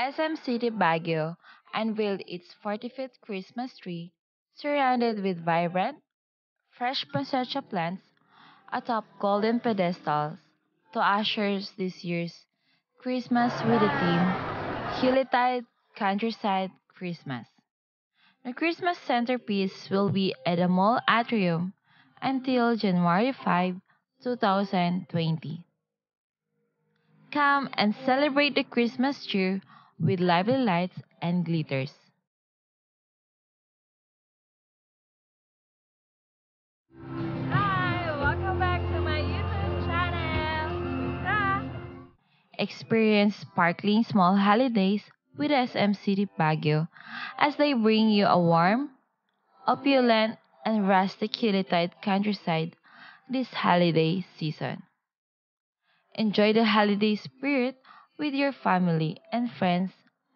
SM City Baguio unveiled its 45th Christmas tree, surrounded with vibrant, fresh poinsettia plants atop golden pedestals to usher this year's Christmas with the theme Hillitide Countryside Christmas. The Christmas centerpiece will be at the mall atrium until January 5, 2020. Come and celebrate the Christmas cheer with lively lights and glitters. Hi, welcome back to my YouTube channel. Ta! Experience sparkling small holidays with SM City Baguio as they bring you a warm, opulent, and rustic Hillitide countryside this holiday season. Enjoy the holiday spirit with your family and friends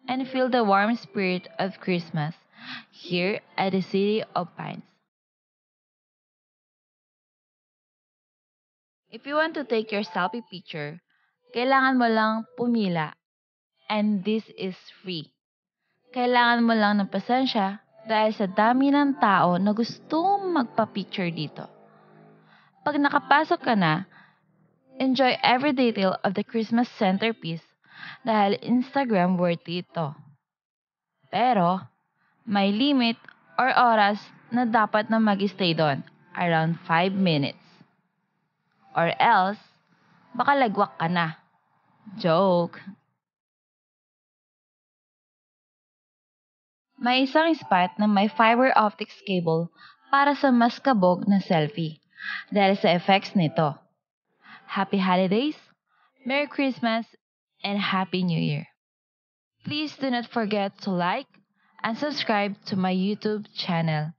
and feel the warm spirit of Christmas here at the City of Pines. If you want to take your selfie picture, kailangan mo lang pumila. And this is free. Kailangan mo lang ng pasensya dahil sa dami ng tao na gustong magpa-picture dito. Pag nakapasok ka na, enjoy every detail of the Christmas centerpiece dahil Instagram worthy ito. Pero, may limit or oras na dapat na mag-stay doon, around 5 minutes. Or else, baka lagwak ka na. Joke. May isang spot na may fiber optics cable para sa mas kabog na selfie dahil sa effects nito. Happy holidays, Merry Christmas, and Happy New Year. Please do not forget to like and subscribe to my YouTube channel.